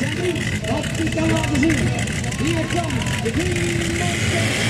champion of 2010. Here comes the Green Monster.